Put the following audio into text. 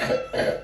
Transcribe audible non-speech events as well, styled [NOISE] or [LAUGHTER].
Ahem. [COUGHS]